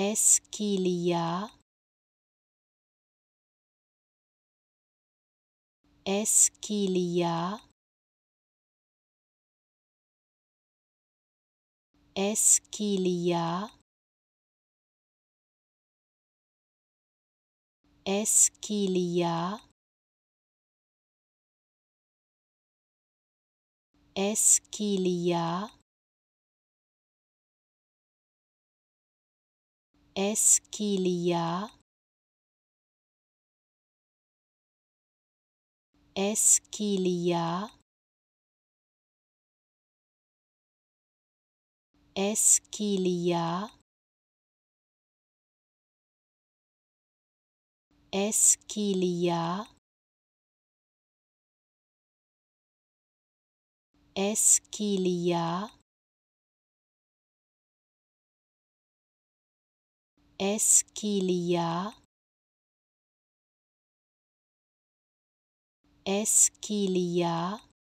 Esquilha, Esquilha, Esquilha, qu'il y a? Est-ce qu'il y a Est-ce qu'il y a Est-ce qu'il y a Est-ce qu'il y a Est-ce qu'il y a Est-ce qu'il y a Est-ce qu'il y a